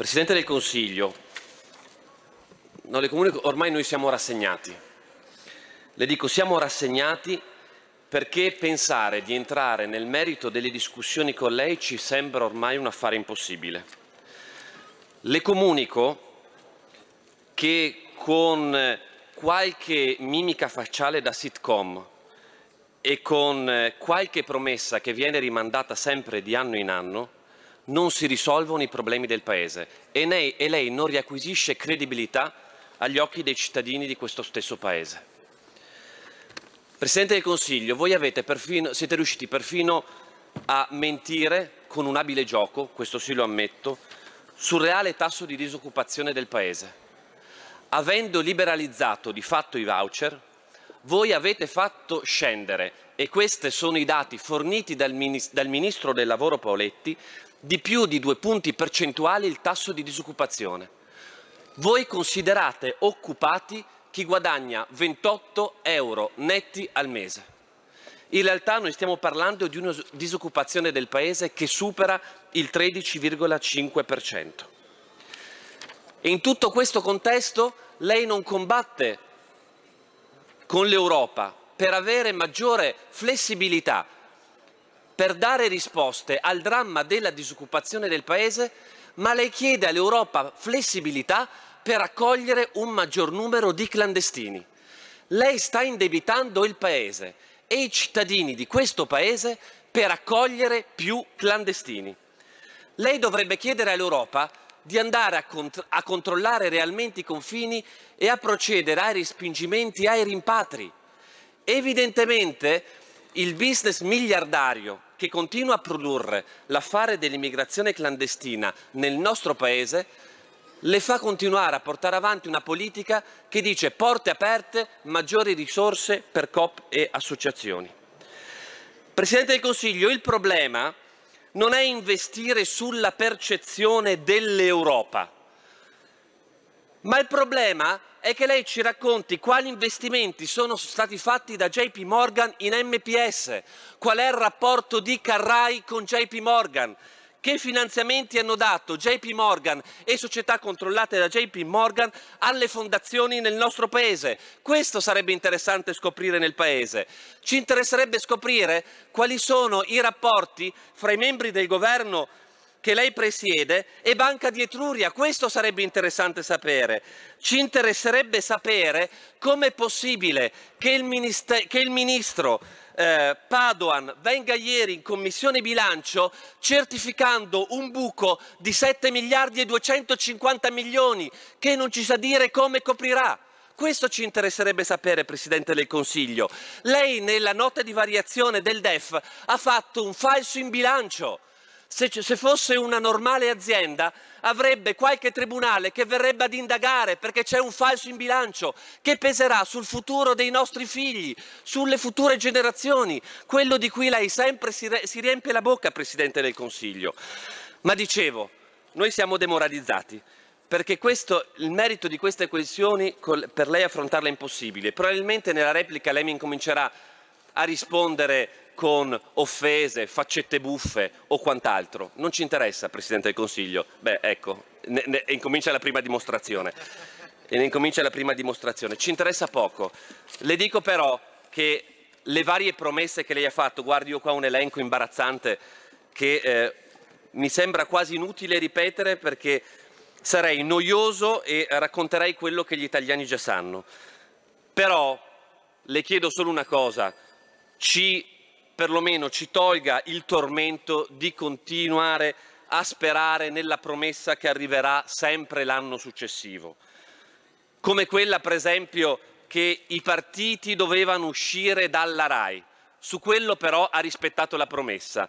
Presidente del Consiglio, no, le comunico, ormai noi siamo rassegnati. Le dico siamo rassegnati perché pensare di entrare nel merito delle discussioni con lei ci sembra ormai un affare impossibile. Le comunico che con qualche mimica facciale da sitcom e con qualche promessa che viene rimandata sempre di anno in anno, non si risolvono i problemi del Paese e lei, e lei non riacquisisce credibilità agli occhi dei cittadini di questo stesso Paese. Presidente del Consiglio, voi perfino, siete riusciti perfino a mentire con un abile gioco, questo sì lo ammetto, sul reale tasso di disoccupazione del Paese. Avendo liberalizzato di fatto i voucher, voi avete fatto scendere, e questi sono i dati forniti dal, Ministro del Lavoro Paoletti, di più di due punti percentuali il tasso di disoccupazione. Voi considerate occupati chi guadagna 28 euro netti al mese. In realtà noi stiamo parlando di una disoccupazione del Paese che supera il 13,5%. E in tutto questo contesto lei non combatte con l'Europa per avere maggiore flessibilità per dare risposte al dramma della disoccupazione del Paese, ma lei chiede all'Europa flessibilità per accogliere un maggior numero di clandestini. Lei sta indebitando il Paese e i cittadini di questo Paese per accogliere più clandestini. Lei dovrebbe chiedere all'Europa di andare a, cont a, controllare realmente i confini e a procedere ai respingimenti, ai rimpatri. Evidentemente il business miliardario che continua a produrre l'affare dell'immigrazione clandestina nel nostro Paese le fa continuare a portare avanti una politica che dice porte aperte, maggiori risorse per COP e associazioni. Presidente del Consiglio, il problema non è investire sulla percezione dell'Europa, ma il problema è che lei ci racconti quali investimenti sono stati fatti da JP Morgan in MPS, qual è il rapporto di Carrai con JP Morgan, che finanziamenti hanno dato JP Morgan e società controllate da JP Morgan alle fondazioni nel nostro Paese. Questo sarebbe interessante scoprire nel Paese. Ci interesserebbe scoprire quali sono i rapporti fra i membri del governo che lei presiede e Banca di Etruria. Questo sarebbe interessante sapere. Ci interesserebbe sapere come è possibile che il, che il Ministro eh, Padoan venga ieri in Commissione Bilancio certificando un buco di 7 miliardi e 250 milioni che non ci sa dire come coprirà. Questo ci interesserebbe sapere, Presidente del Consiglio. Lei nella nota di variazione del DEF ha fatto un falso in bilancio se, se, fosse una normale azienda avrebbe qualche tribunale che verrebbe ad indagare perché c'è un falso in bilancio che peserà sul futuro dei nostri figli, sulle future generazioni, quello di cui lei sempre si, si riempie la bocca, Presidente del Consiglio. Ma dicevo, noi siamo demoralizzati perché questo, il merito di queste questioni per lei affrontarle è impossibile. Probabilmente nella replica lei mi incomincerà a rispondere con offese, faccette buffe o quant'altro. Non ci interessa, Presidente del Consiglio. Beh, ecco, ne, ne, incomincia la prima dimostrazione. E ne incomincia la prima dimostrazione. Ci interessa poco. Le dico però che le varie promesse che lei ha fatto, guardi io qua un elenco imbarazzante che eh, mi sembra quasi inutile ripetere perché sarei noioso e racconterei quello che gli italiani già sanno. Però le chiedo solo una cosa, ci perlomeno ci tolga il tormento di continuare a sperare nella promessa che arriverà sempre l'anno successivo, come quella per esempio che i partiti dovevano uscire dalla RAI. Su quello però ha rispettato la promessa.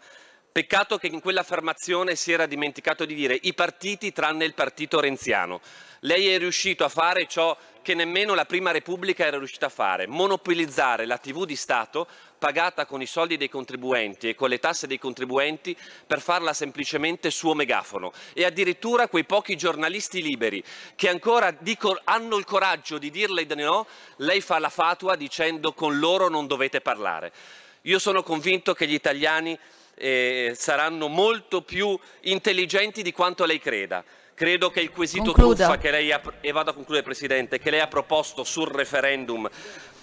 Peccato che in quell'affermazione si era dimenticato di dire i partiti tranne il partito renziano. Lei è riuscito a fare ciò che nemmeno la Prima Repubblica era riuscita a fare, monopolizzare la TV di Stato pagata con i soldi dei contribuenti e con le tasse dei contribuenti per farla semplicemente suo megafono e addirittura quei pochi giornalisti liberi che ancora dico, hanno il coraggio di dirle di no, lei fa la fatua dicendo con loro non dovete parlare. Io sono convinto che gli italiani eh, saranno molto più intelligenti di quanto lei creda. Credo che il quesito Concluda. truffa che lei ha, e vado a concludere Presidente, che lei ha proposto sul referendum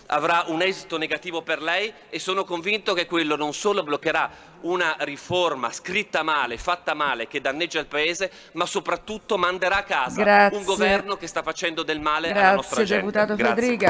avrà un esito negativo per lei e sono convinto che quello non solo bloccherà una riforma scritta male, fatta male, che danneggia il Paese, ma soprattutto manderà a casa Grazie. un governo che sta facendo del male alla nostra Grazie gente. deputato Grazie. Federica.